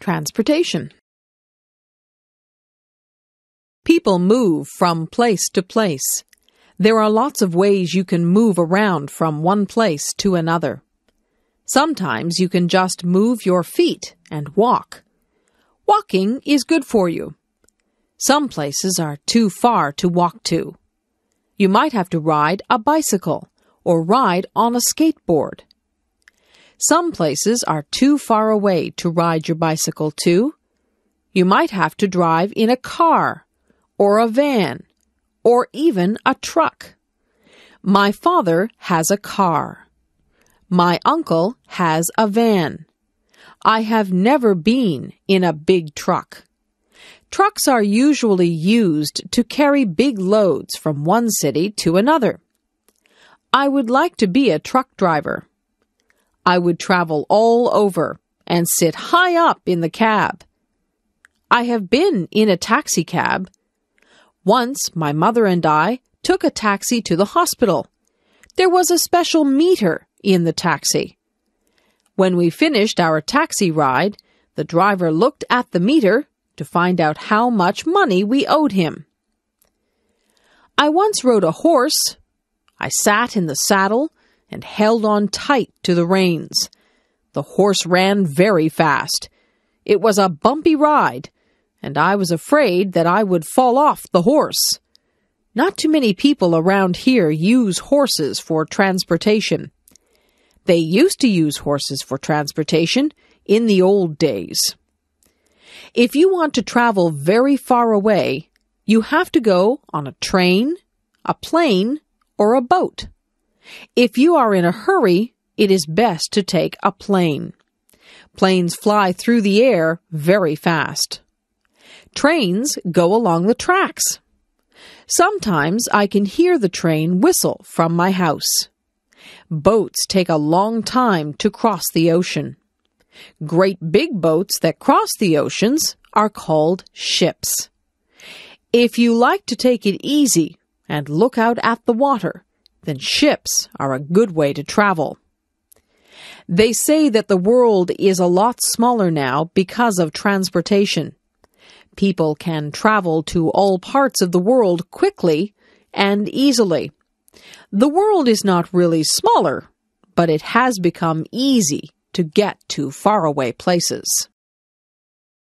Transportation. People move from place to place. There are lots of ways you can move around from one place to another. Sometimes you can just move your feet and walk. Walking is good for you. Some places are too far to walk to. You might have to ride a bicycle or ride on a skateboard. Some places are too far away to ride your bicycle to. You might have to drive in a car or a van or even a truck. My father has a car. My uncle has a van. I have never been in a big truck. Trucks are usually used to carry big loads from one city to another. I would like to be a truck driver. I would travel all over and sit high up in the cab. I have been in a taxi cab. Once my mother and I took a taxi to the hospital. There was a special meter in the taxi. When we finished our taxi ride, the driver looked at the meter to find out how much money we owed him. I once rode a horse I sat in the saddle and held on tight to the reins. The horse ran very fast. It was a bumpy ride, and I was afraid that I would fall off the horse. Not too many people around here use horses for transportation. They used to use horses for transportation in the old days. If you want to travel very far away, you have to go on a train, a plane, or a boat. If you are in a hurry, it is best to take a plane. Planes fly through the air very fast. Trains go along the tracks. Sometimes I can hear the train whistle from my house. Boats take a long time to cross the ocean. Great big boats that cross the oceans are called ships. If you like to take it easy, and look out at the water, then ships are a good way to travel. They say that the world is a lot smaller now because of transportation. People can travel to all parts of the world quickly and easily. The world is not really smaller, but it has become easy to get to faraway places.